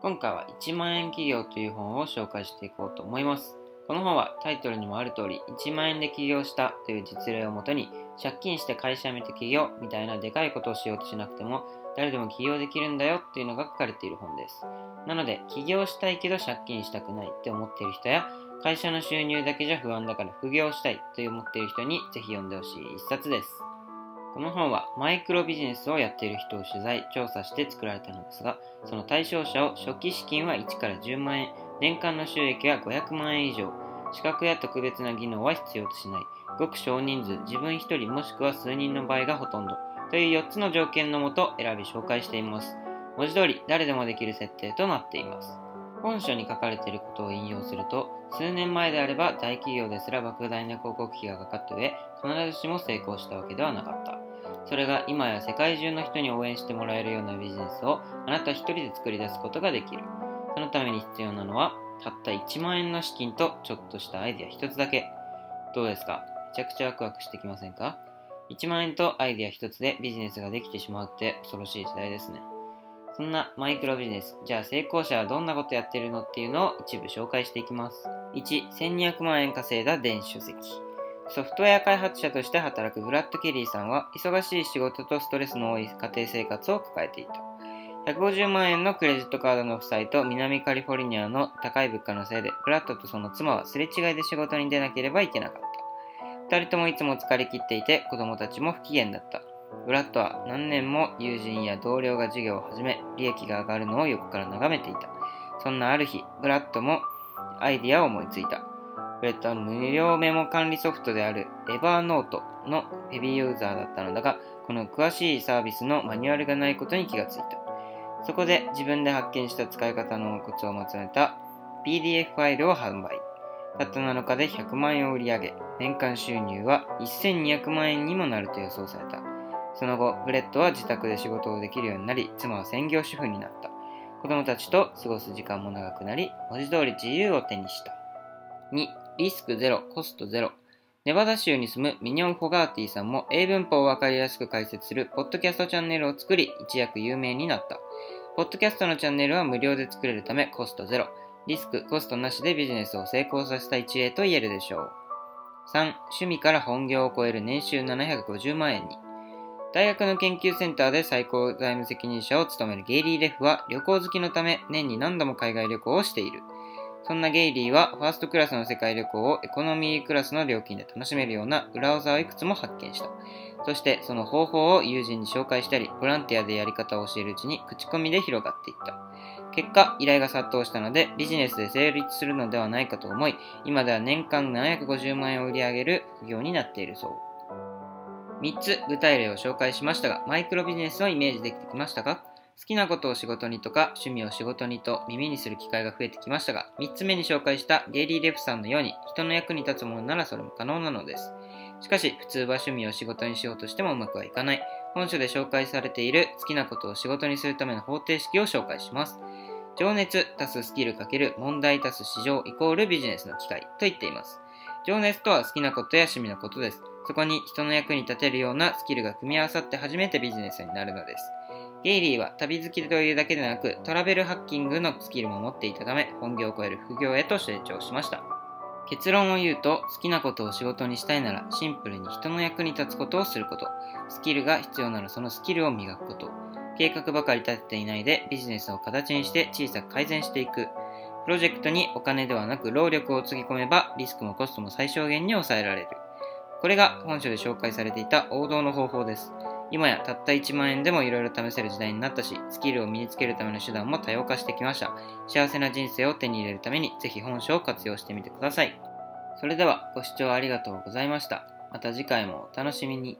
今回は1万円企業という本を紹介していこうと思います。この本はタイトルにもある通り1万円で起業したという実例をもとに借金して会社辞めて起業みたいなでかいことをしようとしなくても誰でも起業できるんだよっていうのが書かれている本です。なので起業したいけど借金したくないって思っている人や会社の収入だけじゃ不安だから副業したいと思っている人にぜひ読んでほしい一冊です。この本はマイクロビジネスをやっている人を取材、調査して作られたのですが、その対象者を初期資金は1から10万円、年間の収益は500万円以上、資格や特別な技能は必要としない、ごく少人数、自分1人もしくは数人の場合がほとんど、という4つの条件のもと選び紹介しています。文字通り誰でもできる設定となっています。本書に書かれていることを引用すると、数年前であれば大企業ですら莫大な広告費がかかった上、必ずしも成功したわけではなかった。それが今や世界中の人に応援してもらえるようなビジネスをあなた一人で作り出すことができる。そのために必要なのは、たった1万円の資金とちょっとしたアイデア一つだけ。どうですか？めちゃくちゃワクワクしてきませんか ?1 万円とアイデア一つでビジネスができてしまうって恐ろしい時代ですね。そんなマイクロビジネス、じゃあ成功者はどんなことやってるのっていうのを一部紹介していきます。1、1200万円稼いだ電子書籍。ソフトウェア開発者として働くブラッド・ケリーさんは、忙しい仕事とストレスの多い家庭生活を抱えていた。150万円のクレジットカードの負債と南カリフォルニアの高い物価のせいで、ブラッドとその妻はすれ違いで仕事に出なければいけなかった。二人ともいつも疲れ切っていて、子供たちも不機嫌だった。ブラッドは何年も友人や同僚が事業を始め、利益が上がるのを横から眺めていた。そんなある日、ブラッドもアイディアを思いついた。これと無料メモ管理ソフトである Evernote のヘビーユーザーだったのだが、この詳しいサービスのマニュアルがないことに気がついた。そこで自分で発見した使い方のコツをまとめた PDF ファイルを販売。たった7日で100万円を売り上げ、年間収入は1200万円にもなると予想された。その後、ブレッドは自宅で仕事をできるようになり、妻は専業主婦になった。子供たちと過ごす時間も長くなり、文字通り自由を手にした。2、リスクゼロ、コストゼロ。ネバダ州に住むミニョン・フォガーティさんも英文法をわかりやすく解説するポッドキャストチャンネルを作り一躍有名になった。ポッドキャストのチャンネルは無料で作れるためコストゼロ。リスク、コストなしでビジネスを成功させた一例と言えるでしょう。3、趣味から本業を超える年収750万円に。大学の研究センターで最高財務責任者を務めるゲイリー・レフは旅行好きのため年に何度も海外旅行をしている。そんなゲイリーは、ファーストクラスの世界旅行をエコノミークラスの料金で楽しめるような裏技をいくつも発見した。そして、その方法を友人に紹介したり、ボランティアでやり方を教えるうちに口コミで広がっていった。結果、依頼が殺到したので、ビジネスで成立するのではないかと思い、今では年間750万円を売り上げる副業になっているそう。3つ具体例を紹介しましたが、マイクロビジネスをイメージできてきましたか？好きなことを仕事にとか趣味を仕事にと耳にする機会が増えてきましたが、3つ目に紹介したゲイリー・レフさんのように人の役に立つものならそれも可能なのです。しかし、普通は趣味を仕事にしようとしてもうまくはいかない。本書で紹介されている好きなことを仕事にするための方程式を紹介します。情熱足すスキル×問題足す市場イコールビジネスの機会と言っています。情熱とは好きなことや趣味のことです。そこに人の役に立てるようなスキルが組み合わさって初めてビジネスになるのです。ゲイリーは旅好きというだけでなくトラベルハッキングのスキルも持っていたため本業を超える副業へと成長しました。結論を言うと好きなことを仕事にしたいならシンプルに人の役に立つことをすること。スキルが必要ならそのスキルを磨くこと。計画ばかり立てていないでビジネスを形にして小さく改善していく。プロジェクトにお金ではなく労力をつぎ込めばリスクもコストも最小限に抑えられる。これが本書で紹介されていた王道の方法です。今やたった1万円でもいろいろ試せる時代になったし、スキルを身につけるための手段も多様化してきました。幸せな人生を手に入れるために、ぜひ本書を活用してみてください。それでは、ご視聴ありがとうございました。また次回もお楽しみに。